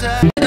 desert